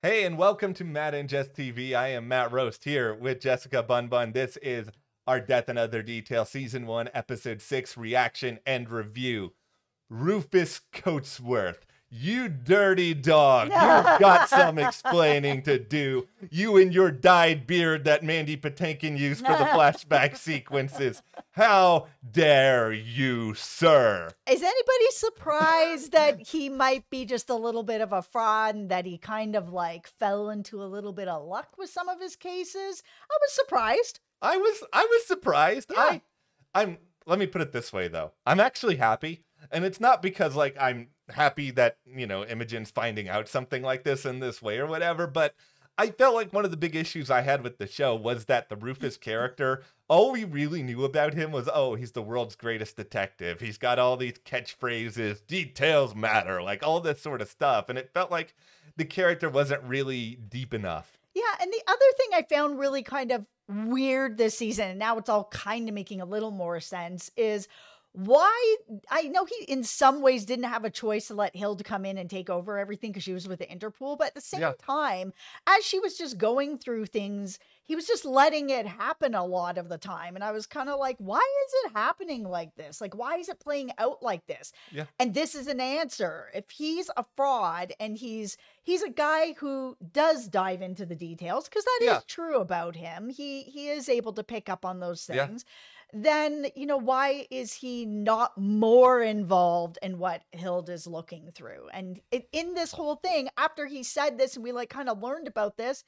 Hey, and welcome to Matt and Jess TV. I am Matt Roast here with Jessica Bun Bun. This is our Death and Other Detail Season 1, Episode 6 reaction and review. Rufus Cotesworth, you dirty dog. You've got some explaining to do. You and your dyed beard that Mandy Patinkin used for the flashback sequences. How dare you, sir? Is anybody surprised that he might be just a little bit of a fraud and that he kind of like fell into a little bit of luck with some of his cases? I was surprised. I was I was surprised. Yeah. I I'm let me put it this way though. I'm actually happy. And it's not because like I'm happy that, you know, Imogen's finding out something like this in this way or whatever, but I felt like one of the big issues I had with the show was that the Rufus character, all we really knew about him was, oh, he's the world's greatest detective. He's got all these catchphrases, details matter, like all this sort of stuff. And it felt like the character wasn't really deep enough. Yeah, and the other thing I found really kind of weird this season, and now it's all kind of making a little more sense, is why I know he in some ways didn't have a choice to let Hilda come in and take over everything because she was with the Interpol, but at the same Yeah. time, as she was just going through things, he was just letting it happen a lot of the time. And I was kind of like, why is it happening like this? Like, why is it playing out like this? Yeah. And this is an answer. If he's a fraud and he's he's a guy who does dive into the details, because that is Yeah. true about him. He he is able to pick up on those Yeah. Then you know why is he not more involved in what Hilda's looking through? And it, in this whole thing, after he said this, and we like kind of learned about this.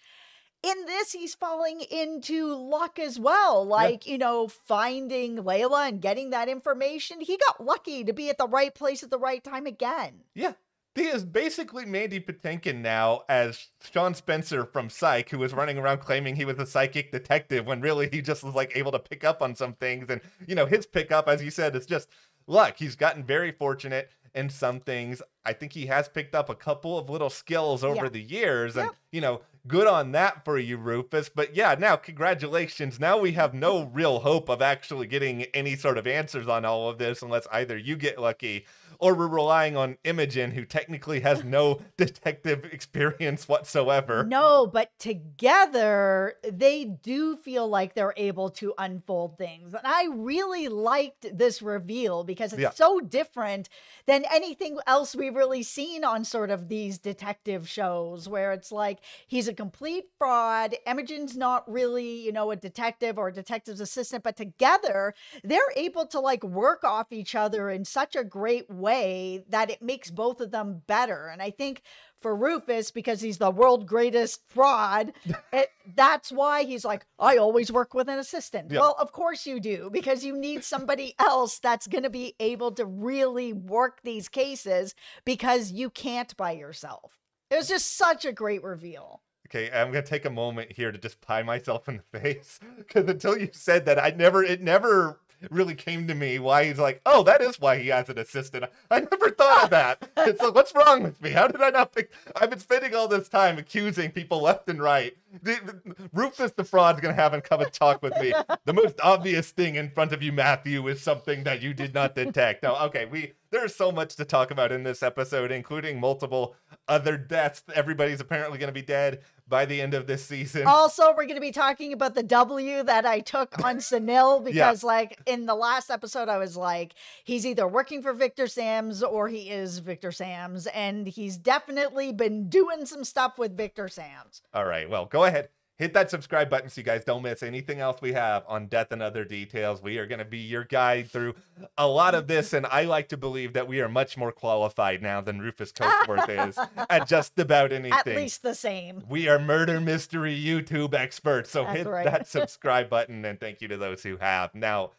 In this, he's falling into luck as well. Like, you know, finding Layla and getting that information. He got lucky to be at the right place at the right time again. Yeah. He is basically Mandy Patinkin now as Sean Spencer from Psych, who was running around claiming he was a psychic detective when really he just was like able to pick up on some things. And, you know, his pickup, as you said, is just luck. He's gotten very fortunate in some things. I think he has picked up a couple of little skills over Yeah. the years. And, Yep. you know, good on that for you, Rufus. But yeah, now congratulations. Now we have no real hope of actually getting any sort of answers on all of this unless either you get lucky or we're relying on Imogen, who technically has no detective experience whatsoever. No, but together they do feel like they're able to unfold things. And I really liked this reveal because it's Yeah. so different than anything else we've really seen on sort of these detective shows where it's like he's a complete fraud. Imogen's not really, you know, a detective or a detective's assistant, but together they're able to like work off each other in such a great way that it makes both of them better. And I think for Rufus, because he's the world greatest fraud, it, that's why he's like, I always work with an assistant. Yeah. Well, of course you do, because you need somebody else that's going to be able to really work these cases because you can't by yourself. It was just such a great reveal. Okay, I'm gonna take a moment here to just pie myself in the face because until you said that, I never, it never really came to me why he's like, oh, that is why he has an assistant. I never thought of that. It's like, what's wrong with me? How did I not pick? I've been spending all this time accusing people left and right. The- the- Rufus the fraud's gonna have him come and talk with me. The most obvious thing in front of you, Matthew, is something that you did not detect. Now, okay, we there's so much to talk about in this episode, including multiple other deaths. Everybody's apparently going to be dead by the end of this season. Also, we're going to be talking about the W that I took on Sunil because, like, in the last episode, I was like, he's either working for Victor Sams or he is Victor Sams, and he's definitely been doing some stuff with Victor Sams. All right, well, go ahead. Hit that subscribe button so you guys don't miss anything else we have on Death and Other Details. We are going to be your guide through a lot of this, and I like to believe that we are much more qualified now than Rufus Cotesworth is at just about anything. At least the same. We are murder mystery YouTube experts, so That's hit right. that subscribe button and thank you to those who have. Now,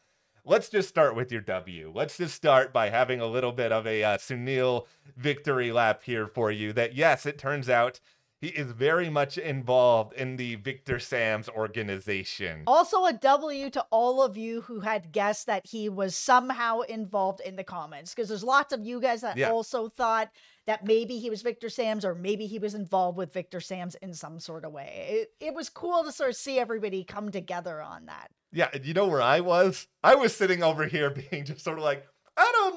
let's just start with your W. Let's just start by having a little bit of a uh, Sunil victory lap here for you. That yes, it turns out he is very much involved in the Victor Sam's organization. Also, a W to all of you who had guessed that he was somehow involved in the comments, because there's lots of you guys that Yeah. also thought that maybe he was Victor Sams or maybe he was involved with Victor Sams in some sort of way. It, it was cool to sort of see everybody come together on that. Yeah, you know where I was? I was sitting over here being just sort of like,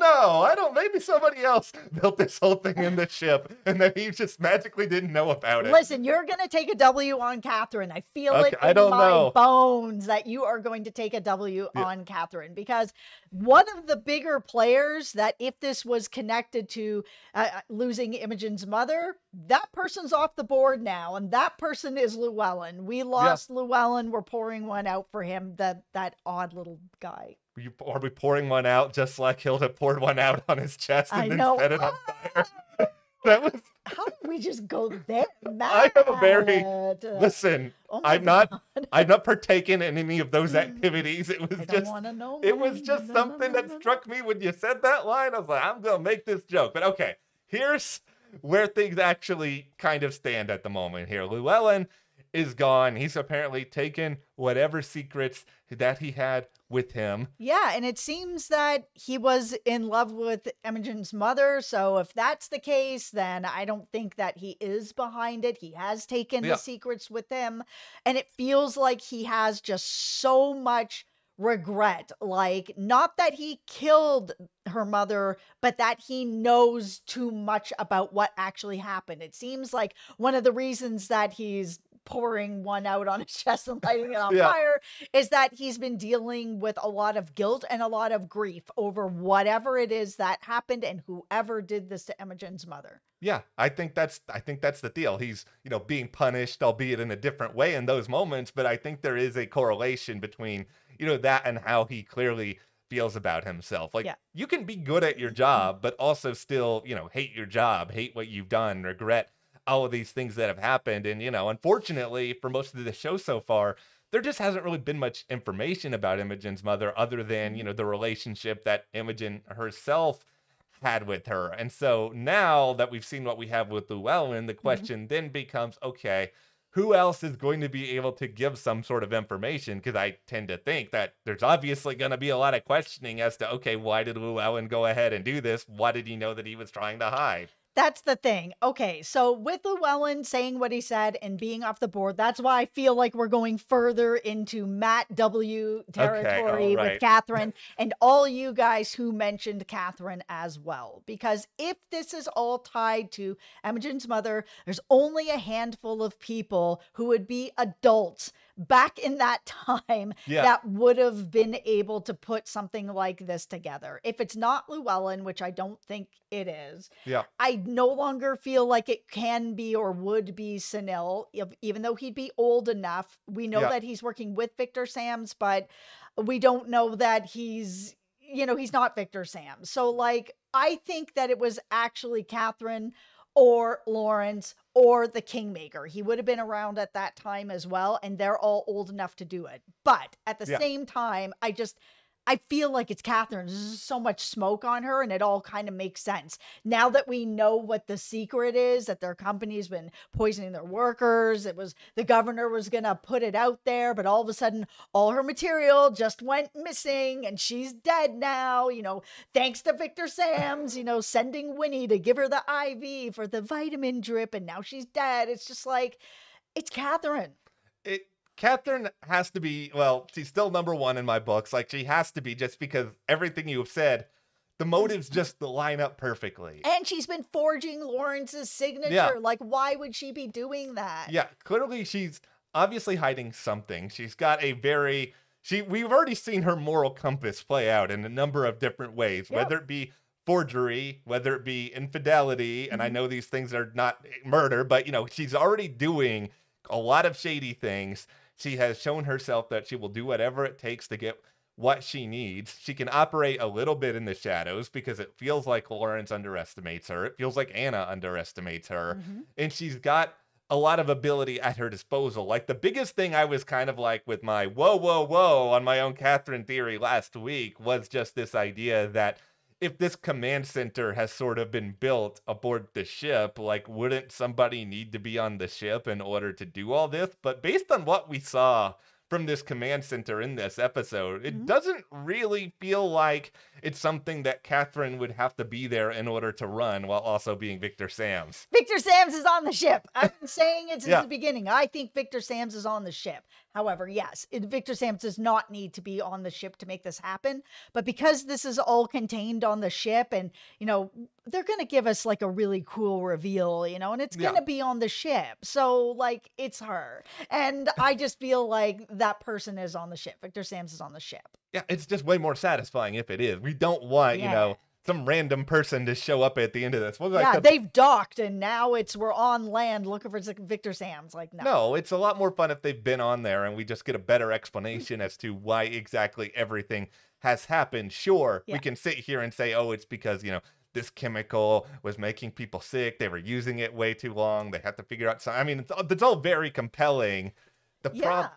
know. I don't. Maybe somebody else built this whole thing in the ship, and then he just magically didn't know about it. Listen, you're gonna take a W on Catherine. I feel Okay, it in I don't my know. bones that you are going to take a W Yeah. on Catherine because one of the bigger players that if this was connected to uh, uh, losing Imogen's mother, that person's off the board now, and that person is Llewellyn. We lost Llewellyn. We're pouring one out for him. That that odd little guy. You, are we pouring one out just like Hilda poured one out on his chest and I then know. set it on fire? Ah! that was. How did we just go there? I have a very- Listen, oh I'm not. I'm not partaking in any of those mm. activities. It was just. know. It was just No, something no, that no, no. struck me when you said that line. I was like, I'm gonna make this joke. But okay, here's where things actually kind of stand at the moment here. Llewellyn is gone. He's apparently taken whatever secrets that he had with him. Yeah, and it seems that he was in love with Imogen's mother. So if that's the case, then I don't think that he is behind it. He has taken Yeah. the secrets with him, and it feels like he has just so much regret. Like, not that he killed her mother, but that he knows too much about what actually happened. It seems like one of the reasons that he's pouring one out on his chest and lighting it on Yeah. fire is that he's been dealing with a lot of guilt and a lot of grief over whatever it is that happened and whoever did this to Imogen's mother. Yeah, I think that's I think that's the deal. He's, you know, being punished, albeit in a different way in those moments, but I think there is a correlation between, you know, that and how he clearly feels about himself. Like Yeah. you can be good at your mm-hmm. job, but also still, you know, hate your job, hate what you've done, regret all of these things that have happened. And, you know, unfortunately, for most of the show so far, there just hasn't really been much information about Imogen's mother other than, you mm-hmm. know, the relationship that Imogen herself had with her. And so now that we've seen what we have with Llewellyn, the mm-hmm. question then becomes okay, who else is going to be able to give some sort of information? Because I tend to think that there's obviously going to be a lot of questioning as to okay, why did Llewellyn go ahead and do this? Why did he know that he was trying to hide? That's the thing. Okay, so with Llewellyn saying what he said and being off the board, that's why I feel like we're going further into Matt W territory with alright. Catherine and all you guys who mentioned Catherine as well. Because if this is all tied to Imogen's mother, there's only a handful of people who would be adults back in that time Yeah. that would have been able to put something like this together. If it's not Llewellyn, which I don't think it is, Yeah. I no longer feel like it can be or would be Sunil, even though he'd be old enough. We know Yeah. that he's working with Victor Sams, but we don't know that he's, you know, he's not Victor Sams. So, like, I think that it was actually Catherine or Lawrence or the Kingmaker. He would have been around at that time as well, and they're all old enough to do it. But at the Yeah. same time, I just. I feel like it's Catherine. There's so much smoke on her, and it all kind of makes sense. Now that we know what the secret is, that their company's been poisoning their workers, it was the governor was gonna put it out there, but all of a sudden, all her material just went missing, and she's dead now. You know, thanks to Victor Sams, you know, sending Winnie to give her the IV for the vitamin drip, and now she's dead. It's just like, it's Catherine. It Catherine has to be well, she's still number one in my books. Like she has to be just because everything you have said, the motives just line up perfectly. And she's been forging Lawrence's signature. Yeah. Like, why would she be doing that? Yeah, clearly she's obviously hiding something. She's got a very she we've already seen her moral compass play out in a number of different ways, Yeah. whether it be forgery, whether it be infidelity, and I Mhm. know these things are not murder, but you know, she's already doing a lot of shady things. She has shown herself that she will do whatever it takes to get what she needs. She can operate a little bit in the shadows because it feels like Lawrence underestimates her. It feels like Anna underestimates her Mhm. and she's got a lot of ability at her disposal. Like the biggest thing I was kind of like with my whoa, whoa, whoa on my own Catherine theory last week was just this idea that if this command center has sort of been built aboard the ship, like wouldn't somebody need to be on the ship in order to do all this? But based on what we saw from this command center in this episode, it Mhm. doesn't really feel like it's something that Catherine would have to be there in order to run while also being Victor Sams. Victor Sams is on the ship. I've been saying it since Yeah. the beginning. I think Victor Sams is on the ship. However, yes, it, Victor Sams does not need to be on the ship to make this happen. But because this is all contained on the ship, and you know, they're gonna give us like a really cool reveal, you know, and it's gonna Yeah. be on the ship. So like, it's her, and I just feel like that person is on the ship. Victor Sams is on the ship. Yeah, it's just way more satisfying if it is. We don't want, you know, some random person to show up at the end of this. What was I yeah, said- they've docked, and now it's we're on land looking for Victor Sams. Like, no, No, it's a lot more fun if they've been on there and we just get a better explanation as to why exactly everything has happened. Sure, Yeah. we can sit here and say, oh, it's because, you know, this chemical was making people sick. They were using it way too long. They had to figure out something. I mean, it's, all- it's all very compelling. The yeah. prob-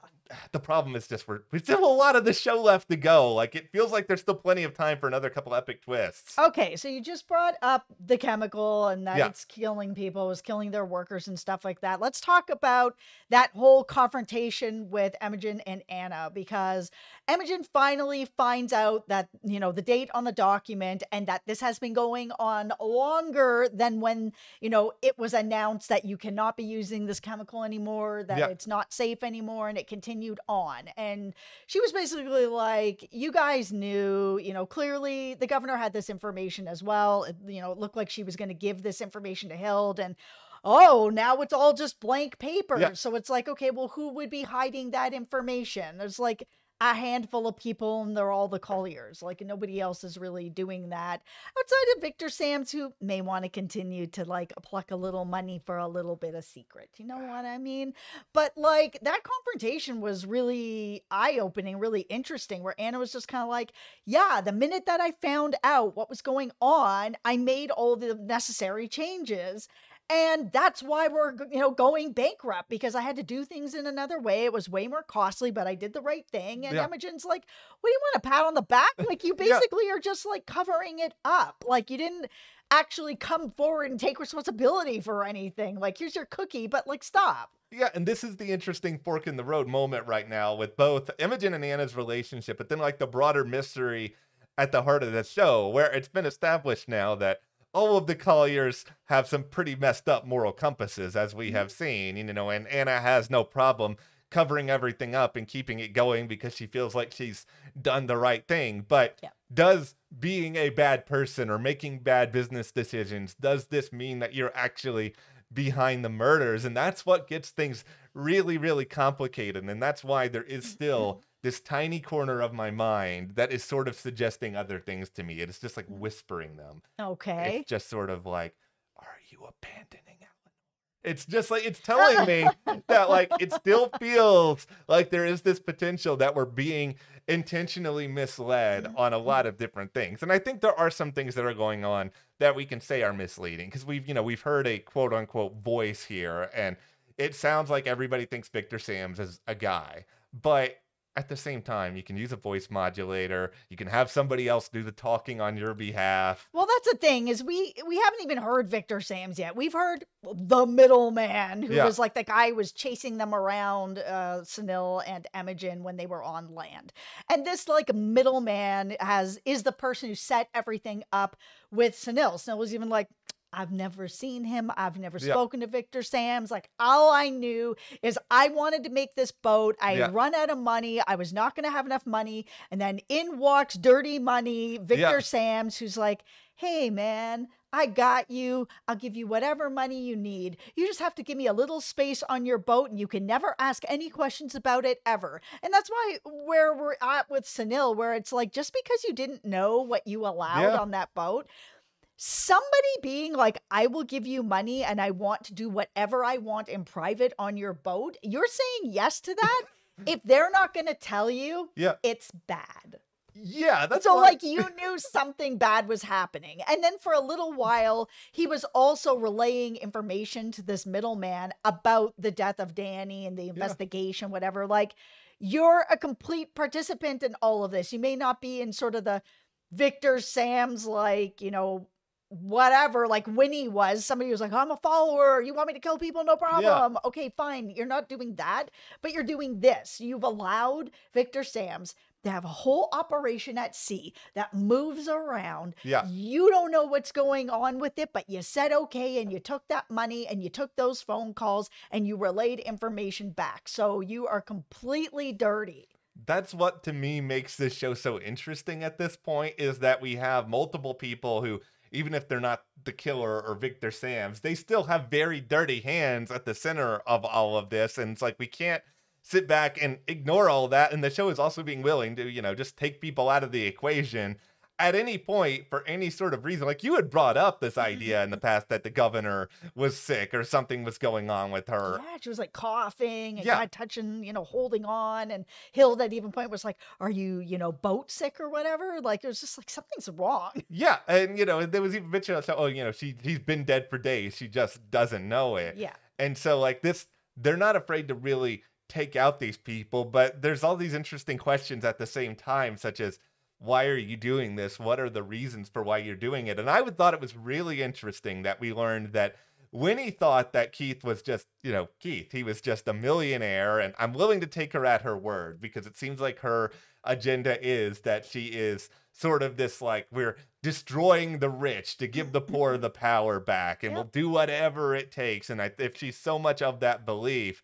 the problem is just we're we still have a lot of the show left to go. Like it feels like there's still plenty of time for another couple epic twists. Okay, so you just brought up the chemical and that Yeah. it's killing people, it was killing their workers and stuff like that. Let's talk about that whole confrontation with Imogen and Anna because Imogen finally finds out that, you know, the date on the document and that this has been going on longer than when, you know, it was announced that you cannot be using this chemical anymore, that Yeah. it's not safe anymore, and it continued on. And she was basically like, You guys knew, you know, clearly the governor had this information as well. It, you know, it looked like she was going to give this information to Hild. And oh, now it's all just blank paper. Yeah. So it's like, okay, well, who would be hiding that information? There's like, a handful of people and they're all the colliers like nobody else is really doing that. Outside of victor sams who may want to continue to like pluck a little money for a little bit of secret you know what i mean? But like that confrontation was really eye-opening really interesting where anna was just kind of like yeah the minute that i found out what was going on i made all the necessary changes and that's why we're you know going bankrupt because i had to do things in another way it was way more costly but i did the right thing and Yeah. imogen's like what do you want a pat on the back like you Yeah. basically are just like covering it up like you didn't actually come forward and take responsibility for anything like here's your cookie but like stop Yeah, and this is the interesting fork in the road moment right now with both Imogen and Anna's relationship, but then like the broader mystery at the heart of the show, where it's been established now that all of the Colliers have some pretty messed up moral compasses, as we have mm-hmm. seen, you know, and Anna has no problem covering everything up and keeping it going because she feels like she's done the right thing. But Yeah. does being a bad person or making bad business decisions, does this mean that you're actually behind the murders? And that's what gets things really, really complicated. And that's why there is still mm-hmm. This tiny corner of my mind that is sort of suggesting other things to me. It's just like mm. whispering them. okay It's just sort of like, are you abandoning Alan? It's just like it's telling me that like it still feels like there is this potential that we're being intentionally misled mm, on a mm. lot of different things. And I think there are some things that are going on that we can say are misleading because we've, you know, we've heard a quote unquote voice here and it sounds like everybody thinks Victor Sams is a guy. But at the same time, you can use a voice modulator. You can have somebody else do the talking on your behalf. Well, that's the thing is we we haven't even heard Victor Sams yet. We've heard the middleman who Yeah. was like the guy who was chasing them around uh Sunil and Imogen when they were on land. And this like middleman has is the person who set everything up with Sunil. Sunil was even like I've never seen him. I've never Yeah. spoken to Victor Sams. Like all I knew is I wanted to make this boat. I Yeah. run out of money. I was not going to have enough money. And then in walks dirty money, Victor Yeah. Sams, who's like, hey, man, I got you. I'll give you whatever money you need. You just have to give me a little space on your boat and you can never ask any questions about it ever. And that's why where we're at with Sunil, where it's like, just because you didn't know what you allowed Yeah. on that boat, somebody being like, I will give you money and I want to do whatever I want in private on your boat, you're saying yes to that? if they're not going to tell you, Yeah. it's bad. Yeah, that's so like you knew something bad was happening and then for a little while he was also relaying information to this middleman about the death of danny and the investigation whatever like you're a complete participant in all of this you may not be in sort of the victor sam's like you know whatever like winnie was somebody was like i'm a follower you want me to kill people no problem okay fine you're not doing that but you're doing this you've allowed victor sams to have a whole operation at sea that moves around. Yeah. You don't know what's going on with it, but you said okay and you took that money and you took those phone calls and you relayed information back. So you are completely dirty. that's what to me makes this show so interesting at this point is that we have multiple people who even if they're not the killer or Victor Sams, they still have very dirty hands at the center of all of this. And it's like we can't sit back and ignore all that. And the show is also being willing to, you know, just take people out of the equation at any point for any sort of reason like you had brought up this idea in the past that the governor was sick or something was going on with her Yeah, she was like coughing and Yeah. kind touching, you know, holding on. And Hilda at even point was like, Are you, you know, boat sick or whatever? Like it was just like something's wrong. Yeah, and you know, there was even mention of, oh, you know, she he's been dead for days. She just doesn't know it. Yeah. And so like this, they're not afraid to really take out these people, but there's all these interesting questions at the same time, such as why are you doing this? What are the reasons for why you're doing it? And I would thought it was really interesting that we learned that Winnie thought that Keith was just, you know, Keith, he was just a millionaire, and I'm willing to take her at her word because it seems like her agenda is that she is sort of this like we're destroying the rich to give the poor the power back and Yep. we'll do whatever it takes and I, if she's so much of that belief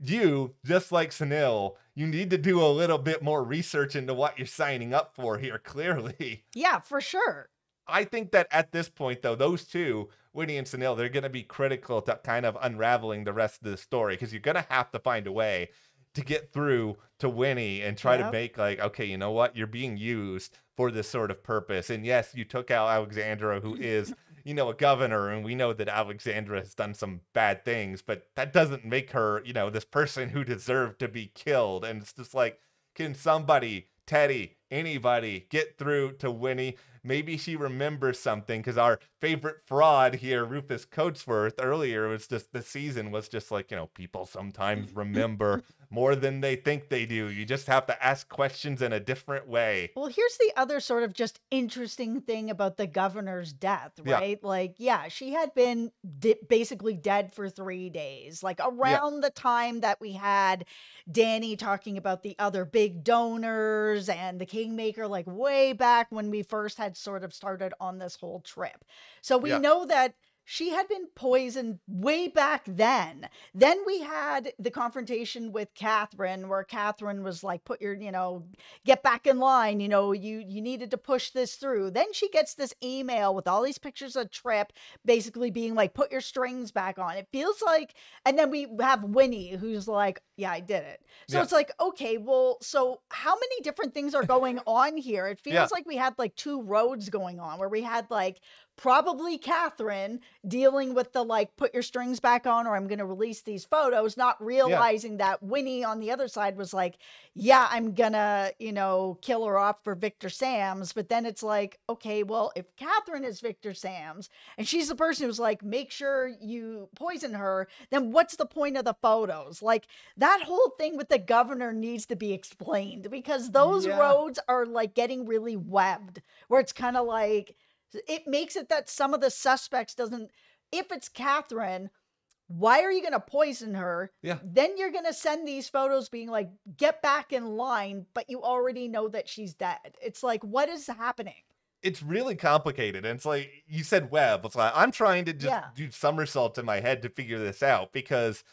you just like Sunil you need to do a little bit more research into what you're signing up for here clearly Yeah, for sure. I think that at this point, though, those two, Winnie and Sunil, they're going to be critical to kind of unraveling the rest of the story because you're going to have to find a way to get through to Winnie and try to make like, okay, you know what? You're being used for this sort of purpose. And yes, you took out Alexandra, who is, you know, a governor, and we know that Alexandra has done some bad things, but that doesn't make her, you know, this person who deserved to be killed. And it's just like, can somebody, Teddy, anybody get through to Winnie? Maybe she remembers something because our favorite fraud here, Rufus Cotesworth, earlier was just the season was just like, you know, people sometimes remember more than they think they do. You just have to ask questions in a different way. Well, here's the other sort of just interesting thing about the governor's death, Yeah. right? Like, yeah, she had been di- basically dead for three days, like around the time that we had Danny talking about the other big donors and the Kingmaker, like way back when we first had sort of started on this whole trip. So we Yeah. know that. She had been poisoned way back then. Then we had the confrontation with Catherine, where Catherine was like, "Put your, you know, get back in line you know you you needed to push this through then she gets this email with all these pictures of trip basically being like put your strings back on it feels like and then we have winnie who's like yeah i did it so Yeah. it's like okay well so how many different things are going on here it feels Yeah. like we had like two roads going on where we had like probably Catherine dealing with the like put your strings back on or I'm going to release these photos not realizing that Winnie on the other side was like yeah I'm going to you know kill her off for Victor Sams but then it's like okay well if Catherine is Victor Sams and she's the person who's like make sure you poison her then what's the point of the photos like that whole thing with the governor needs to be explained because those Yeah. roads are like getting really webbed where it's kind of like it makes it that some of the suspects doesn't if it's catherine why are you going to poison her Yeah. then you're going to send these photos being like get back in line but you already know that she's dead it's like what is happening It's really complicated. And it's like you said web. It's like I'm trying to just Yeah. do somersaults in my head to figure this out because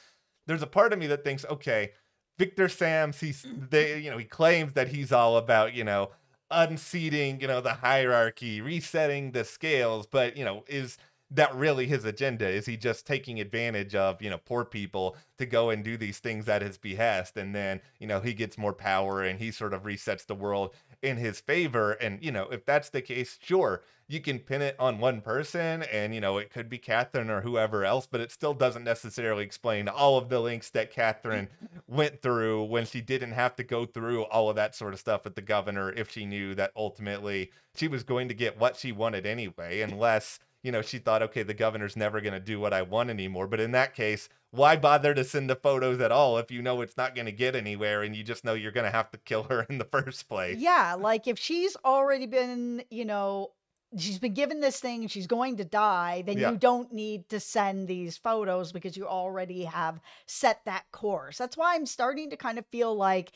there's a part of me that thinks, okay, Victor Sams, he's they, mm-hmm. you know, he claims that he's all about, you know, unseating, you know, the hierarchy, resetting the scales, but you know, is that really his agenda? Is he just taking advantage of, you know, poor people to go and do these things at his behest? And then, you know, he gets more power and he sort of resets the world in his favor. And, you know, if that's the case, sure, you can pin it on one person and, you know, it could be Catherine or whoever else, but it still doesn't necessarily explain all of the links that Catherine went through when she didn't have to go through all of that sort of stuff with the governor if she knew that ultimately she was going to get what she wanted anyway, unless, you know, she thought, okay, the governor's never going to do what I want anymore. But in that case, why bother to send the photos at all if you know it's not going to get anywhere and you just know you're going to have to kill her in the first place? yeah like if she's already been you know she's been given this thing and she's going to die then Yeah. you don't need to send these photos because you already have set that course that's why i'm starting to kind of feel like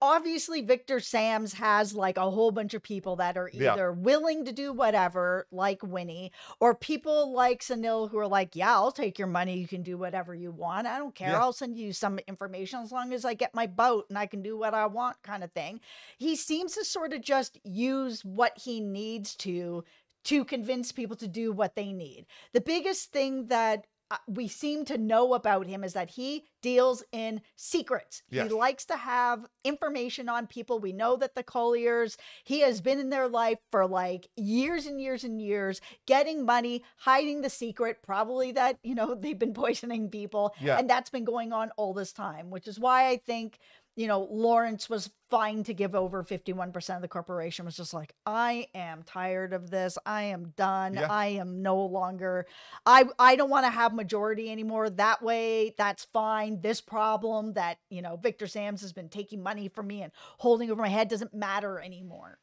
obviously Victor Sams has like a whole bunch of people that are Yeah. either willing to do whatever, like Winnie, or people like Sunil who are like, Yeah, I'll take your money. You can do whatever you want. I don't care. Yeah. I'll send you some information as long as I get my boat and I can do what I want, kind of thing. He seems to sort of just use what he needs to to convince people to do what they need. The biggest thing that Uh, we seem to know about him is that he deals in secrets. Yes. He likes to have information on people. We know that the Colliers, he has been in their life for like years and years and years, getting money, hiding the secret, probably that, you know, they've been poisoning people. Yeah. And that's been going on all this time, which is why I think you know, Lawrence was fine to give over 51% of the corporation, was just like, I am tired of this. I am done. Yeah. I am no longer, I, I don't want to have majority anymore. That way, that's fine. This problem that, you know, Victor Sams has been taking money from me and holding over my head doesn't matter anymore.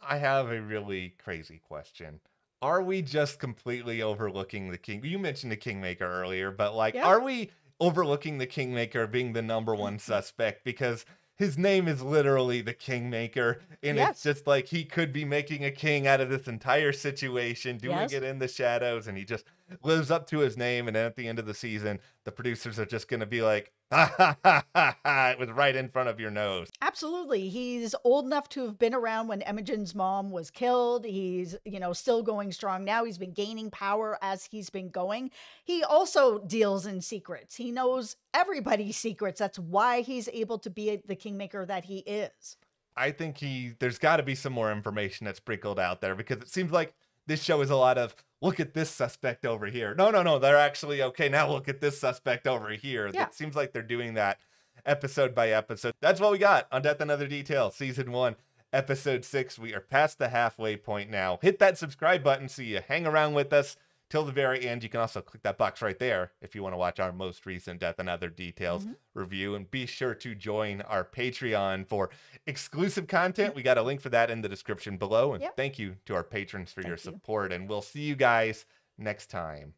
I have a really crazy question. Are we just completely overlooking the king? You mentioned the kingmaker earlier, but like, Yeah. are we overlooking the kingmaker being the number one mm-hmm. suspect because his name is literally the kingmaker, and Yes. it's just like he could be making a king out of this entire situation, doing Yes. it in the shadows, and he just lives up to his name. And then at the end of the season, the producers are just going to be like, ha ha ha ha! It was right in front of your nose. Absolutely. He's old enough to have been around when Imogen's mom was killed. He's, you know, still going strong now. He's been gaining power as he's been going. He also deals in secrets. He knows everybody's secrets. That's why he's able to be the kingmaker that he is. I think he there's got to be some more information that's sprinkled out there because it seems like this show is a lot of look at this suspect over here. No, no, no, they're actually okay. Now look at this suspect over here. Yeah. It seems like they're doing that episode by episode. That's what we got on Death and Other Details, season one, episode six. We are past the halfway point now. Hit that subscribe button so you hang around with us till the very end. You can also click that box right there if you want to watch our most recent Death and Other Details Mhm. review. And be sure to join our Patreon for exclusive content. We got a link for that in the description below. And Yep. thank you to our patrons for your Thank you. support. And we'll see you guys next time.